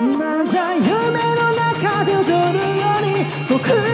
まだ夢の中で踊るように僕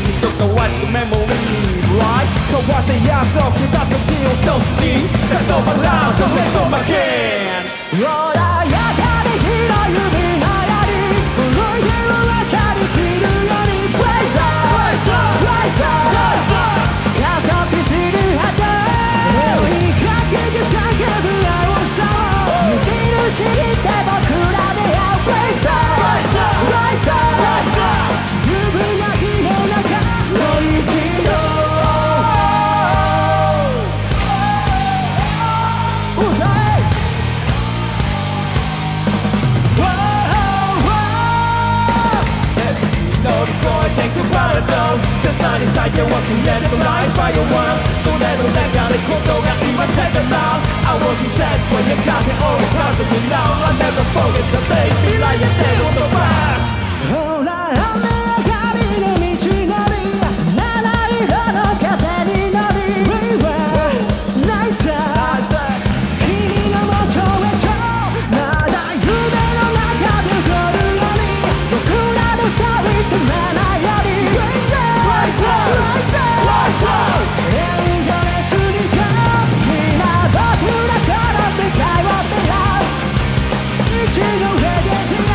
にとったわずメモリー Right 交わせ約束出す気を一つに出そうバランスを目と負け Roll out 乗り越えてくバラドン些細に咲いて Walking in the life by your walls どれどれがることが今 Take a now I will be sad when you got it all Cause of me now I never forget the days 未来へ手を伸ば Ready to the reggae